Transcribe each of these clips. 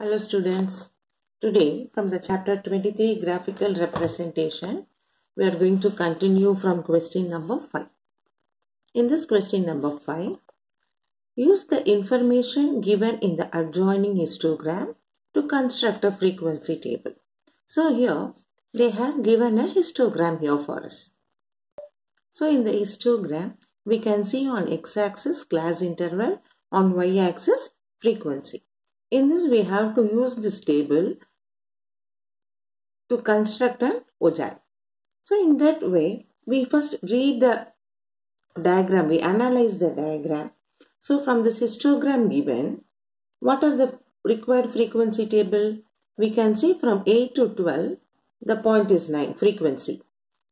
Hello students. Today from the chapter 23 graphical representation we are going to continue from question number 5. In this question number 5 use the information given in the adjoining histogram to construct a frequency table. So here they have given a histogram here for us. So in the histogram we can see on x-axis class interval on y-axis frequency. In this we have to use this table to construct an ogive. So in that way we first read the diagram, we analyze the diagram. So from this histogram given, what are the required frequency table? We can see from 8 to 12, the point is 9 frequency.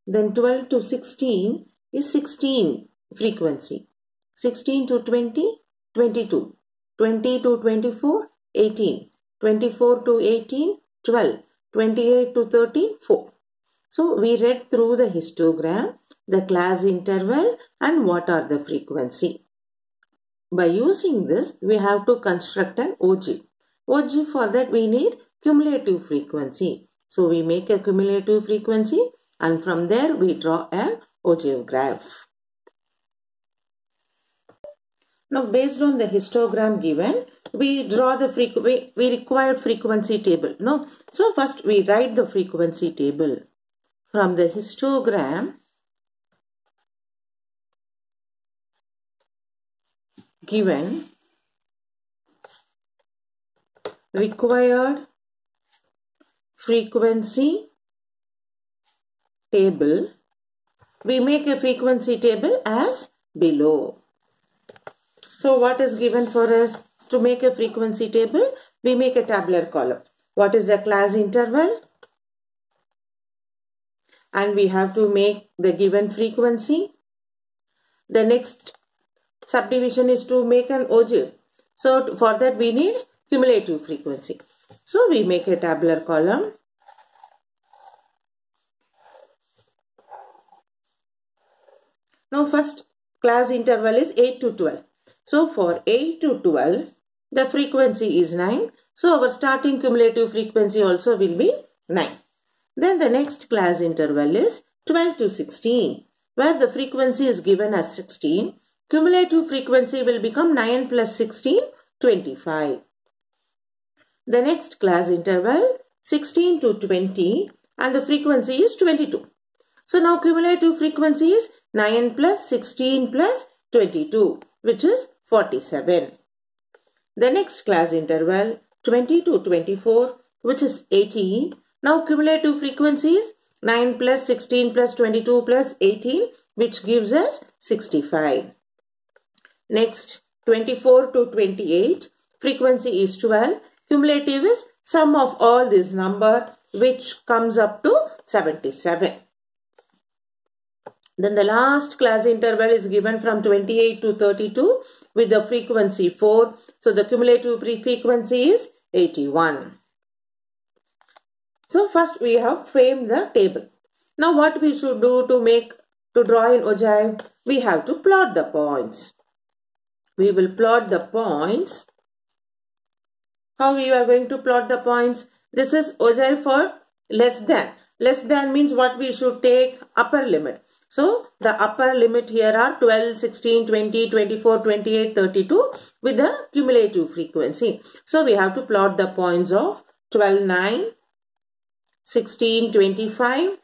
Then 12 to 16 is 16 frequency. 16 to 20, 22. 20 to 24, 18. 24 to 18, 12. 28 to 30, 4. So we read through the histogram, the class interval and what are the frequency. By using this, we have to construct an ogive. ogive for that we need cumulative frequency. So we make a cumulative frequency and from there we draw an ogive graph. Now based on the histogram given, we draw the frequency, we required frequency table. No, so first we write the frequency table. From the histogram given, required frequency table, we make a frequency table as below. So what is given for us to make a frequency table? We make a tabular column. What is the class interval? And we have to make the given frequency. The next subdivision is to make an ogive. So for that we need cumulative frequency. So we make a tabular column. Now first class interval is 8 to 12. So for 8 to 12, the frequency is 9. So our starting cumulative frequency also will be 9. Then the next class interval is 12 to 16, where the frequency is given as 16. Cumulative frequency will become 9 plus 16, 25. The next class interval 16 to 20 and the frequency is 22. So now cumulative frequency is 9 plus 16 plus 22 which is 47. The next class interval 20 to 24 which is 18. Now cumulative frequency is 9 plus 16 plus 22 plus 18 which gives us 65. Next 24 to 28 frequency is 12. Cumulative is sum of all this number which comes up to 77. Then the last class interval is given from 28 to 32 with the frequency 4. So the cumulative frequency is 81. So first we have framed the table. Now what we should do to make to draw in ogive? We have to plot the points. We will plot the points. How we are going to plot the points? This is ogive for less than. Less than means what we should take upper limit. So the upper limit here are 12, 16, 20, 24, 28, 32 with the cumulative frequency. So we have to plot the points of 12, 9, 16, 25,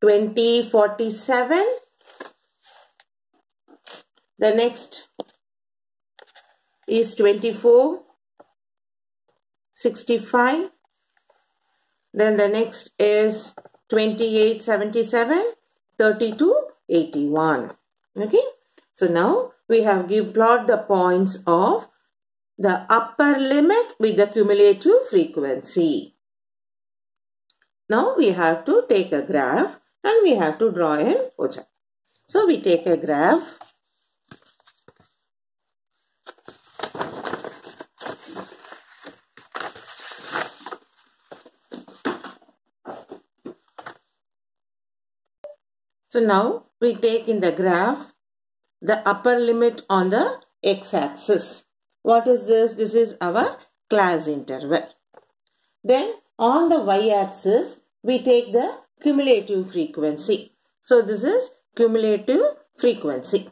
20, 47. The next is 24, 65. Then the next is 28, 77. 32, 81. Okay. So now we have give plot the points of the upper limit with the cumulative frequency. Now we have to take a graph and we have to draw an ogive. So we take a graph. So now we take in the graph the upper limit on the x-axis. What is this? This is our class interval. Then on the y-axis, we take the cumulative frequency. So this is cumulative frequency.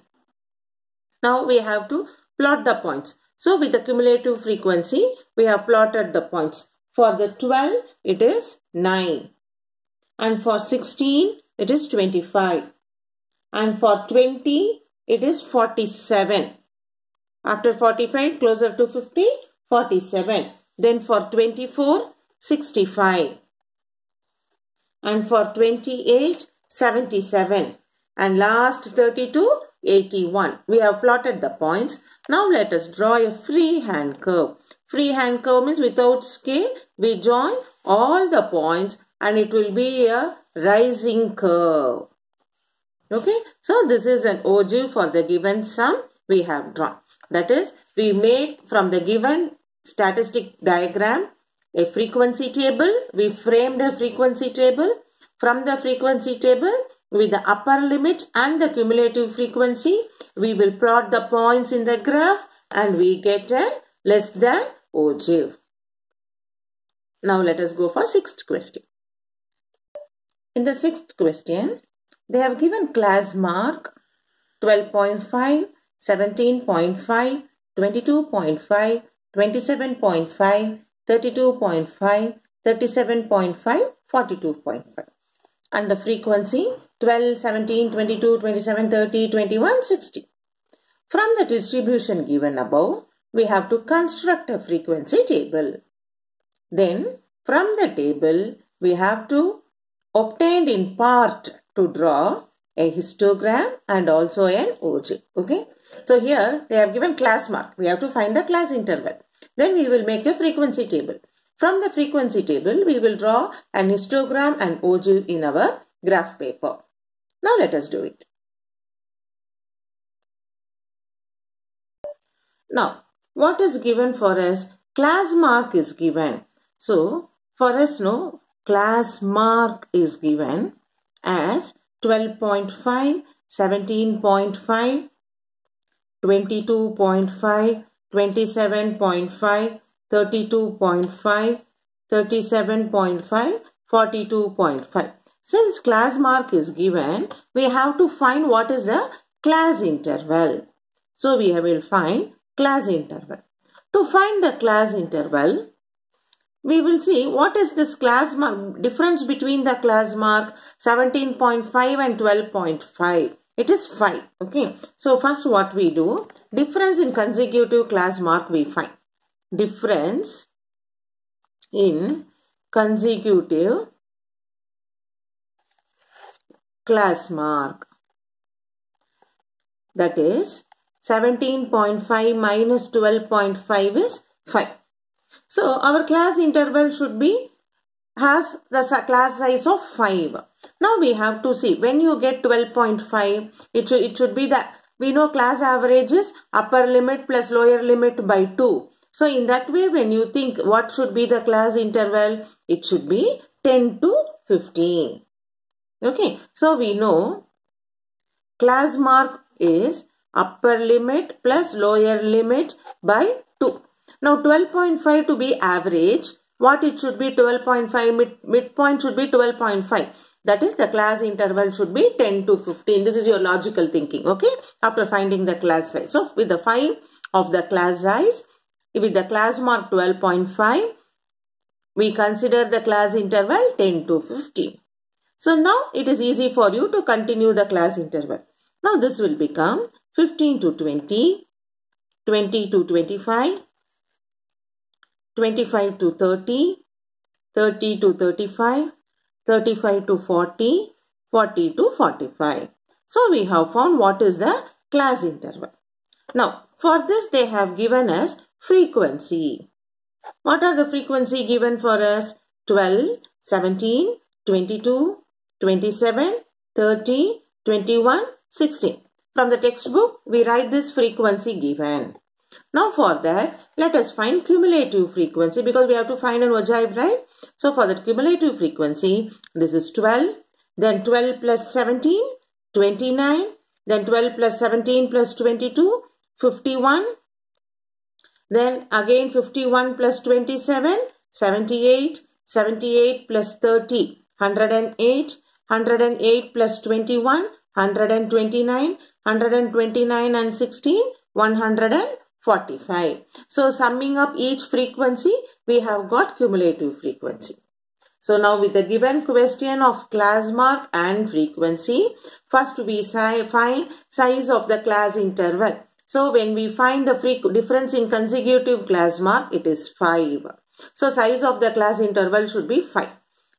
Now we have to plot the points. So with the cumulative frequency, we have plotted the points. For the 12, it is 9. And for 16, it is 25. And for 20, it is 47. After 45, closer to 50, 47. Then for 24, 65. And for 28, 77. And last 32, 81. We have plotted the points. Now let us draw a freehand curve. Freehand curve means without scale, we join all the points and it will be a rising curve. Okay, so this is an ogive for the given sum we have drawn. That is, we made from the given statistic diagram a frequency table. We framed a frequency table. From the frequency table, with the upper limit and the cumulative frequency, we will plot the points in the graph and we get a less than ogive. Now let us go for sixth question. In the sixth question, they have given class mark 12.5, 17.5, 22.5, 27.5, 32.5, 37.5, 42.5 and the frequency 12, 17, 22, 27, 30, 21, 60. From the distribution given above, we have to construct a frequency table. Then, from the table, we have to obtain in part to draw a histogram and also an ogive. Okay. So, here they have given class mark. We have to find the class interval. Then we will make a frequency table. From the frequency table, we will draw an histogram and ogive in our graph paper. Now let us do it. Now, what is given for us? Class mark is given. So, for us, no, class mark is given as 12.5, 17.5, 22.5, 27.5, 32.5, 37.5, 42.5. Since class mark is given, we have to find what is the class interval. So we will find class interval. To find the class interval, we will see what is this class mark, difference between the class mark 17.5 and 12.5. It is 5. Okay. So first what we do, difference in consecutive class mark we find. Difference in consecutive class mark. That is 17.5 minus 12.5 is 5. So our class interval should be has the class size of 5. Now we have to see when you get 12.5 it should, it should be that we know class average is upper limit plus lower limit by 2. So in that way when you think what should be the class interval it should be 10 to 15. Okay, so we know class mark is upper limit plus lower limit by 2. Now 12.5 to be average, what it should be 12.5, mid, midpoint should be 12.5. That is the class interval should be 10 to 15. This is your logical thinking, okay? After finding the class size. So with the 5 of the class size, with the class mark 12.5, we consider the class interval 10 to 15. So now it is easy for you to continue the class interval. Now this will become 15 to 20, 20 to 25, 25 to 30, 30 to 35, 35 to 40, 40 to 45. So we have found what is the class interval. Now for this they have given us frequency. What are the frequency given for us? 12, 17, 22, 27, 30, 21, 16. From the textbook, we write this frequency given. Now for that, let us find cumulative frequency because we have to find an ogive, right? So for that cumulative frequency, this is 12, then 12 plus 17, 29, then 12 plus 17 plus 22, 51, Then again 51 plus 27, 78. 78 plus 30, 108. 108 plus 21, 129. 129 and 16, 145. So summing up each frequency, we have got cumulative frequency. So now with the given question of class mark and frequency, first we find size of the class interval. So when we find the difference in consecutive class mark, it is 5. So size of the class interval should be 5.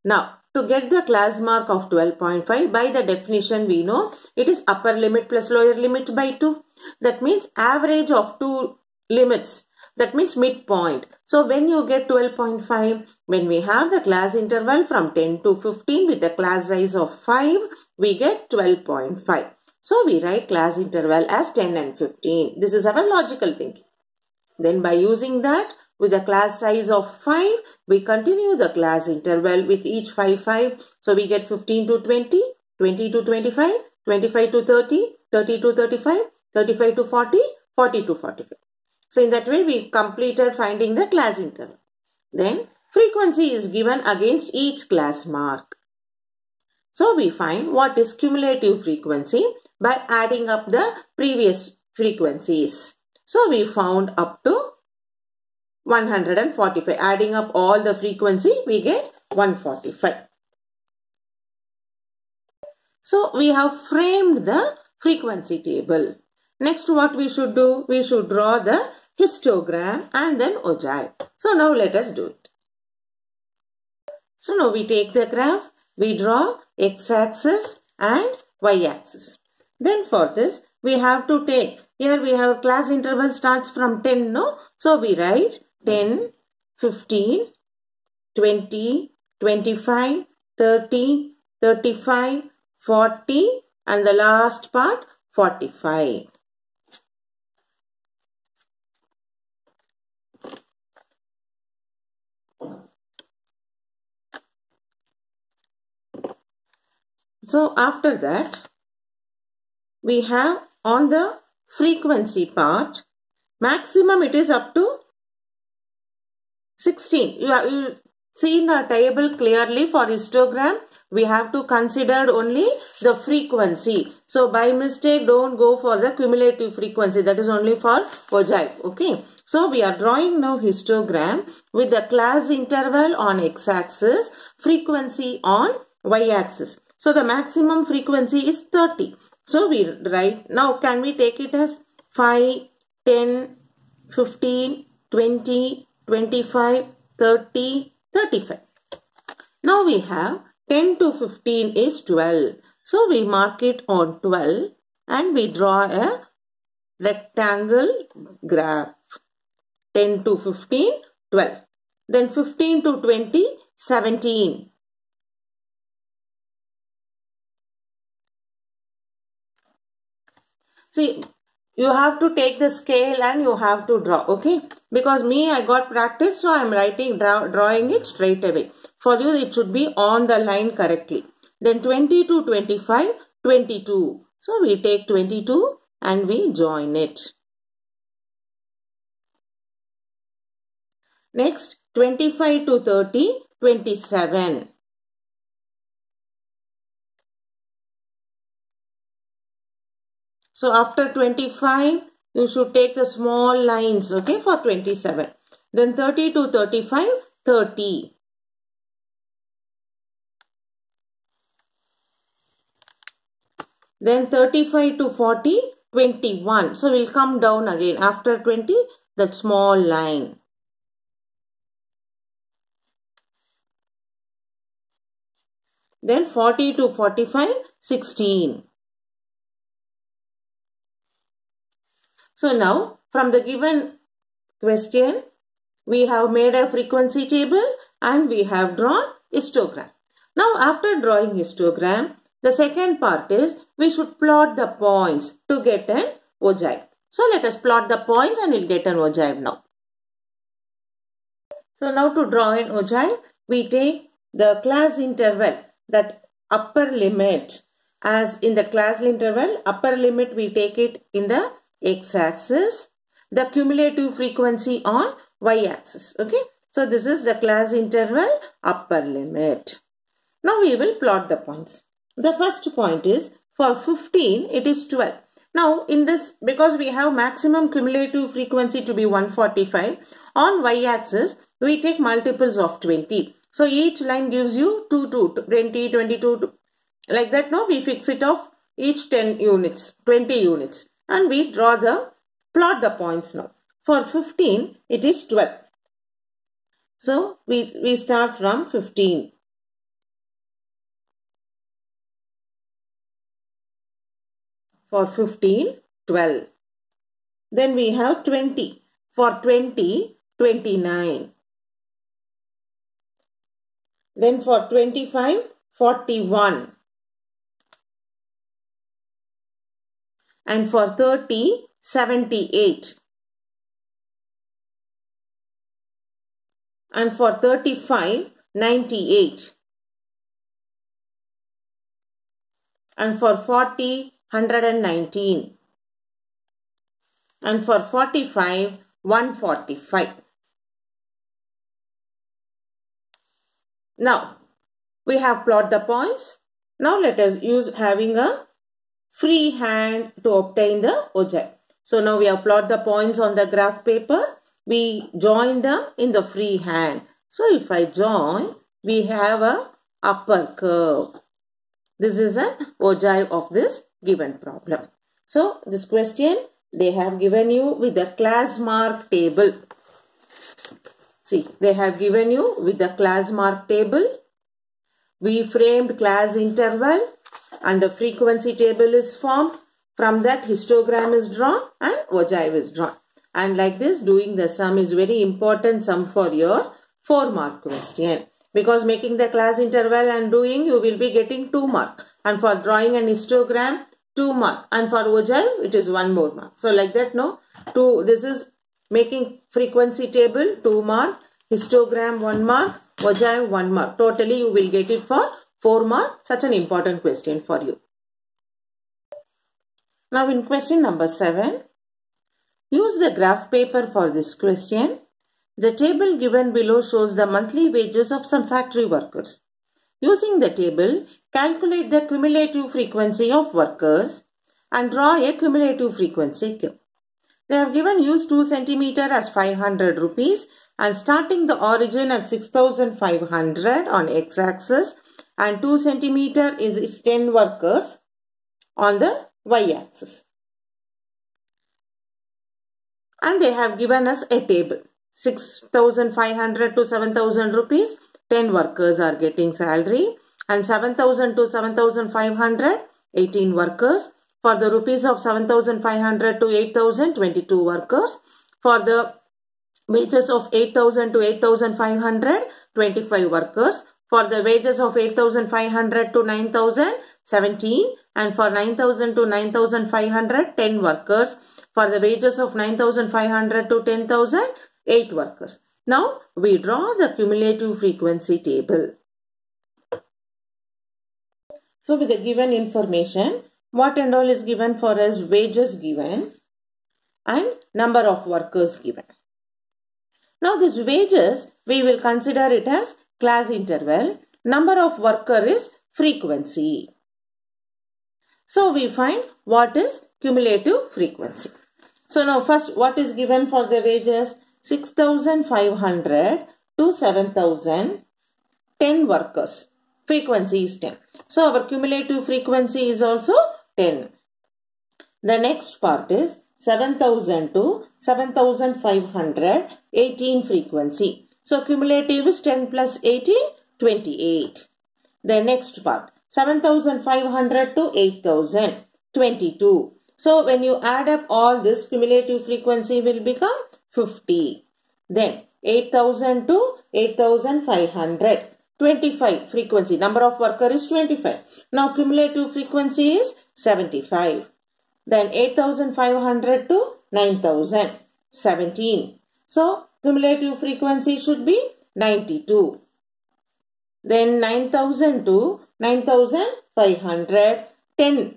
Now to get the class mark of 12.5 by the definition we know it is upper limit plus lower limit by 2. That means average of two limits. That means midpoint. So when you get 12.5, when we have the class interval from 10 to 15 with the class size of 5, we get 12.5. So we write class interval as 10 and 15. This is our logical thinking. Then by using that, with a class size of 5, we continue the class interval with each 5, 5. So we get 15 to 20, 20 to 25, 25 to 30, 30 to 35, 35 to 40, 40 to 45. So in that way, we completed finding the class interval. Then frequency is given against each class mark. So we find what is cumulative frequency by adding up the previous frequencies. So we found up to 145. Adding up all the frequency, we get 145. So we have framed the frequency table. Next what we should do? We should draw the histogram and then ogive. So now let us do it. So now we take the graph, we draw x-axis and y-axis. Then for this, we have to take, here we have class interval starts from 10, no? So we write 10, 15, 20, 25, 30, 35, 40 and the last part 45. So after that, we have on the frequency part, maximum it is up to 16. You, have, you see in the table clearly for histogram, we have to consider only the frequency. So by mistake, don't go for the cumulative frequency. That is only for ogive. Okay. So we are drawing now histogram with the class interval on x-axis, frequency on y-axis. So the maximum frequency is 30. So we write, now can we take it as 5, 10, 15, 20, 25, 30, 35. Now we have 10 to 15 is 12. So we mark it on 12 and we draw a rectangle graph. 10 to 15, 12. Then 15 to 20, 17. See, you have to take the scale and you have to draw okay? Because me i got practice so i'm writing draw, drawing it straight away. For you it should be on the line correctly. Then 20 to 25 22 so we take 22 and we join it. Next 25 to 30 27 So after 25, you should take the small lines, okay, for 27. Then 30 to 35, 30. Then 35 to 40, 21. So we'll come down again. After 20, that small line. Then 40 to 45, 16. So now from the given question, we have made a frequency table and we have drawn histogram. Now after drawing histogram, the second part is we should plot the points to get an ogive. So let us plot the points and we'll get an ogive now. So now to draw an ogive, we take the class interval that upper limit as in the class interval upper limit we take it in the x-axis the cumulative frequency on y-axis. Okay. So this is the class interval upper limit. Now we will plot the points. The first point is for 15 it is 12. Now in this because we have maximum cumulative frequency to be 145 on y-axis we take multiples of 20. So each line gives you 2 to 20, 22 like that no we fix it off each 10 units, 20 units and we draw the plot the points now. For 15 it is 12. So we, we start from 15. For 15, 12. Then we have 20. For 20, 29. Then for 25, 41. And for 30, 78. And for 35, 98. And for 40, 119 and for 45 145 now we have plot the points now let us use having a free hand to obtain the ogive so now we have plot the points on the graph paper we join them in the free hand so if i join we have a upper curve this is an ogive of this given problem. So this question they have given you with the class mark table. See they have given you with the class mark table. We framed class interval and the frequency table is formed. From that histogram is drawn and ogive is drawn. And like this doing the sum is very important sum for your 4 mark question. Because making the class interval and doing you will be getting 2 mark. And for drawing an histogram 2 mark and for ogive it is 1 more mark. So like that no 2 this is making frequency table 2 mark histogram 1 mark ogive 1 mark totally you will get it for 4 mark such an important question for you. Now in question number 7 use the graph paper for this question. The table given below shows the monthly wages of some factory workers. Using the table, calculate the cumulative frequency of workers and draw a cumulative frequency curve. They have given use 2 centimeter as 500 rupees and starting the origin at 6500 on x-axis and 2 centimeter is 10 workers on the y-axis. And they have given us a table. 6500 to 7000 rupees. 10 workers are getting salary. And 7000 to 7500 18 workers. For the rupees of 7500 to 8000 22 workers. For the wages of 8000 to 8500 25 workers for the wages of 8500 to 9000 17 and for 9000 to 9500 10 workers for the wages of 9500 to 10000 8 workers now we draw the cumulative frequency table. So with the given information, what and all is given for us? Wages given and number of workers given. Now this wages, we will consider it as class interval. Number of worker is frequency. So we find what is cumulative frequency. So now first what is given for the wages? 6500 to 7000 10 workers frequency is 10 so our cumulative frequency is also 10 the next part is 7000 to 7500 18 frequency so cumulative is 10 plus 18 28 the next part 7500 to 8000 22 so when you add up all this cumulative frequency will become 50. Then 8000 to 8500. 25 frequency. Number of worker is 25. Now cumulative frequency is 75. Then 8500 to 9000. 17. So cumulative frequency should be 92. Then 9000 to 9500. 10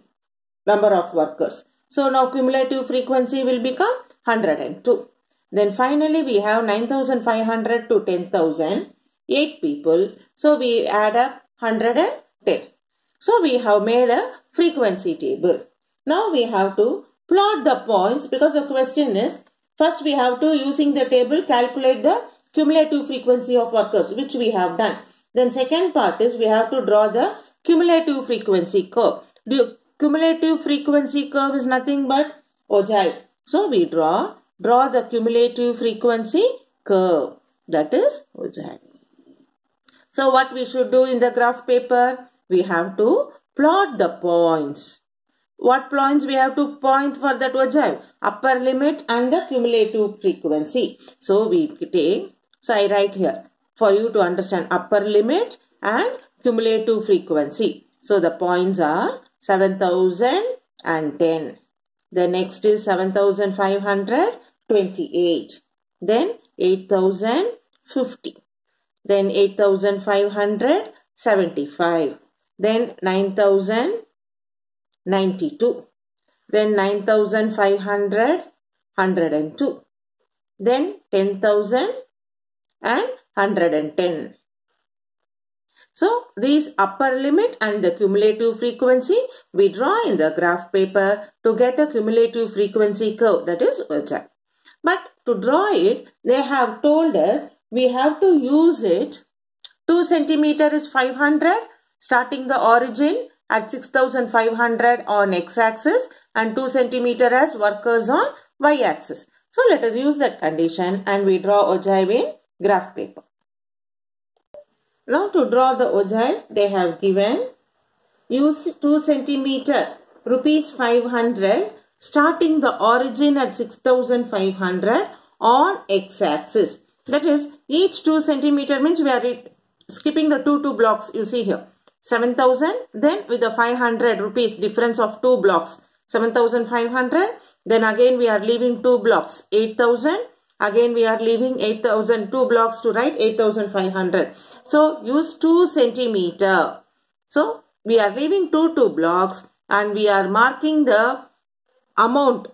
number of workers. So now cumulative frequency will become 102. Then finally we have 9500 to 10,000, 8 people. So we add up 110. So we have made a frequency table. Now we have to plot the points because the question is first we have to using the table calculate the cumulative frequency of workers which we have done. Then second part is we have to draw the cumulative frequency curve. The cumulative frequency curve is nothing but ogive. So we draw draw the cumulative frequency curve that is ogive. So what we should do in the graph paper? We have to plot the points. What points we have to point for that ogive? Upper limit and the cumulative frequency. So we take, so I write here for you to understand upper limit and cumulative frequency. So the points are 7010. The next is 7528. Then 8050 then 8575 then 9092 then 9500 102 then 10000 and 110 so these upper limit and the cumulative frequency we draw in the graph paper to get a cumulative frequency curve that is ogive. But to draw it they have told us we have to use it 2 centimeter is 500 starting the origin at 6500 on x-axis and 2 centimeter as workers on y-axis. So let us use that condition and we draw ogive in graph paper. Now to draw the ogive they have given use 2 centimeter rupees 500 starting the origin at 6500 on x-axis that is, each 2 centimeter means we are skipping the 2 2 blocks you see here. 7000 then with the 500 rupees difference of 2 blocks 7500 then again we are leaving 2 blocks 8000 again we are leaving 8000 2 blocks to write 8500 so use 2 centimeter so we are leaving 2 2 blocks and we are marking the amount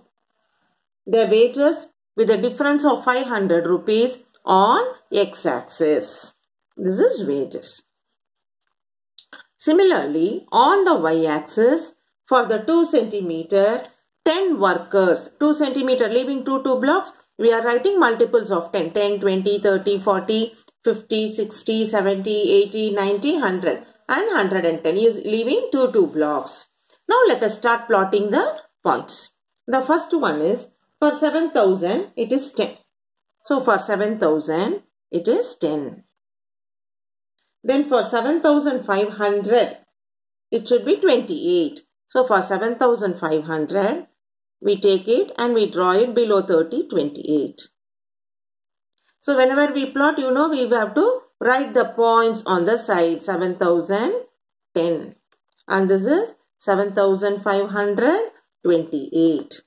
the wages with a difference of 500 rupees on x-axis. This is wages. Similarly, on the y-axis, for the 2 centimeter, 10 workers, 2 centimeter leaving 2 2 blocks, we are writing multiples of 10, 10, 20, 30, 40, 50, 60, 70, 80, 90, 100 and 110 is leaving 2 2 blocks. Now let us start plotting the points. The first one is for 7000 it is 10. So for 7000, it is 10. Then for 7500, it should be 28. So for 7500, we take it and we draw it below 30, 28. So whenever we plot, you know, we have to write the points on the side 7010. And this is 7528.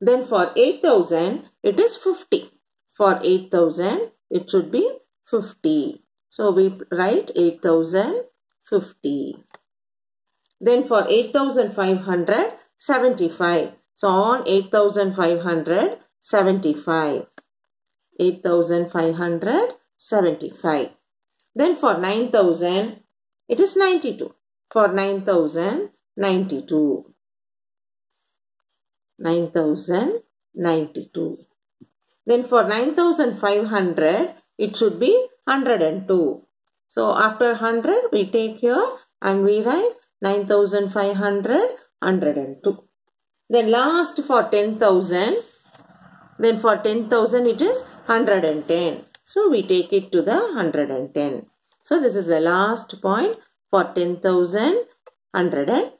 Then for 8000, it is 50. For 8000, it should be 50. So we write 8050. Then for 8575. So on 8575. 8575. Then for 9000, it is 92. For 9000, 92. 9092. Then for 9500, it should be 102. So after 100, we take here and we write 9500, 102. Then last for 10,000, then for 10,000 it is 110. So we take it to the 110. So this is the last point for 10,000, 110.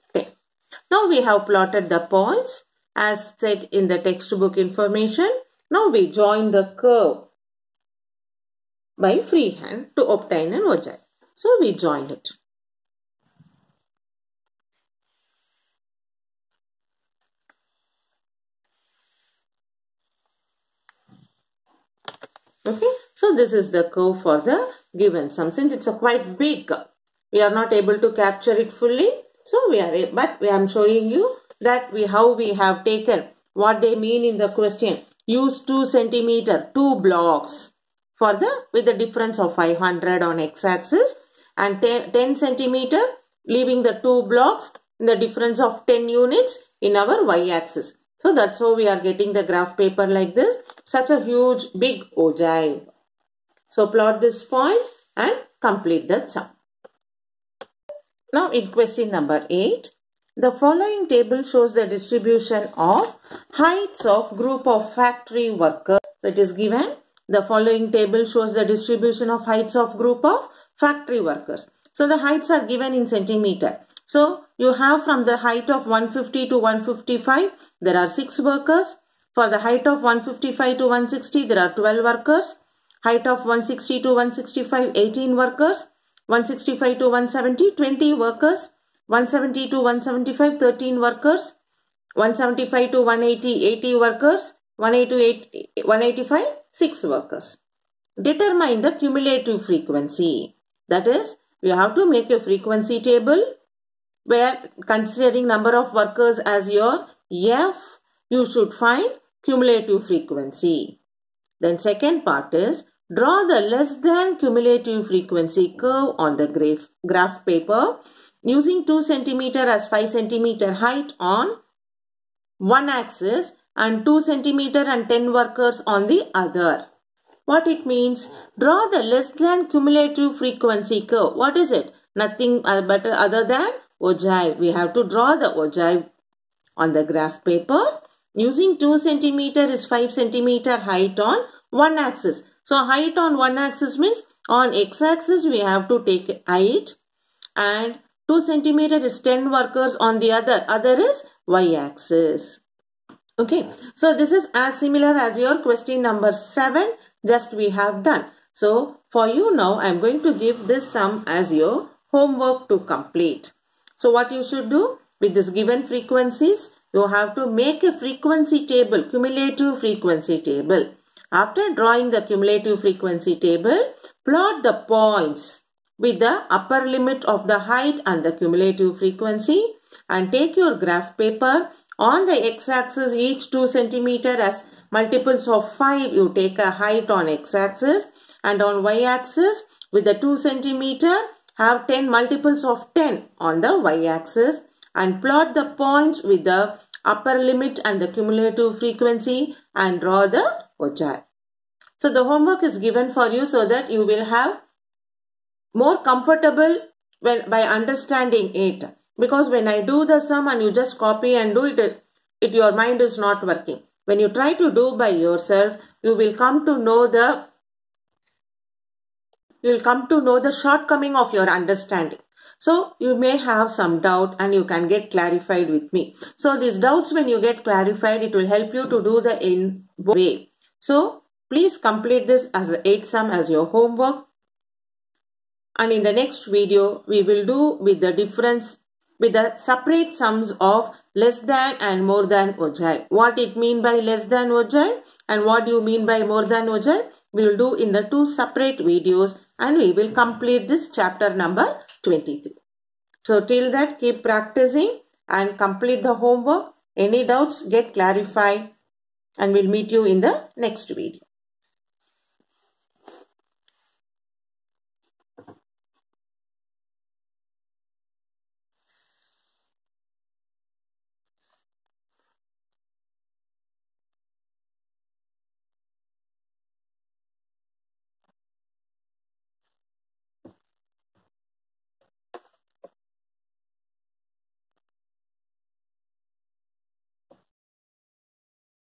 Now we have plotted the points as said in the textbook information. Now we join the curve by freehand to obtain an ogive. So we joined it. Okay, so this is the curve for the given sum. Since it's a quite big, we are not able to capture it fully. So we are, but I am showing you that we how we have taken what they mean in the question use 2 centimeter, 2 blocks for the with the difference of 500 on x-axis and 10, 10 centimeter leaving the two blocks in the difference of 10 units in our y-axis. So that's how we are getting the graph paper like this. Such a huge big ogive. So plot this point and complete the sum. Now in question number 8, the following table shows the distribution of heights of group of factory workers. So it is given the following table shows the distribution of heights of group of factory workers. So the heights are given in centimeter. So you have from the height of 150 to 155, there are 6 workers. For the height of 155 to 160, there are 12 workers. Height of 160 to 165, 18 workers. 165 to 170, 20 workers. 170 to 175, 13 workers. 175 to 180, 80 workers. 180 to 185, 6 workers. Determine the cumulative frequency. That is, you have to make a frequency table where considering number of workers as your F, you should find cumulative frequency. Then second part is draw the less than cumulative frequency curve on the graph, graph paper using 2 cm as 5 cm height on one axis and 2 cm and 10 workers on the other. What it means? Draw the less than cumulative frequency curve. What is it? Nothing uh, but other than ogive. We have to draw the ogive on the graph paper. Using 2 centimeter is 5 centimeter height on one axis. So height on one axis means on x axis we have to take height and 2 centimeter is 10 workers on the other. Other is y axis. Okay. So this is as similar as your question number 7 just we have done. So for you now I am going to give this sum as your homework to complete. So what you should do with this given frequencies, you have to make a frequency table, cumulative frequency table. After drawing the cumulative frequency table, plot the points with the upper limit of the height and the cumulative frequency and take your graph paper on the x-axis each 2 centimeter as multiples of 5 you take a height on x-axis and on y-axis with the 2 centimeter have 10 multiples of 10 on the y-axis and plot the points with the upper limit and the cumulative frequency and draw the ogive. So the homework is given for you so that you will have more comfortable when, by understanding it. Because when I do the sum and you just copy and do it, it your mind is not working. When you try to do by yourself, you will come to know the you will come to know the shortcoming of your understanding. So you may have some doubt and you can get clarified with me. So these doubts when you get clarified, it will help you to do the in way. So please complete this as the 8 sum as your homework. And in the next video, we will do with the difference with the separate sums of less than and more than ogive. What it mean by less than ogive and what do you mean by more than ogive? We will do in the two separate videos and we will complete this chapter number 23. So till that keep practicing and complete the homework. Any doubts get clarified and we'll meet you in the next video.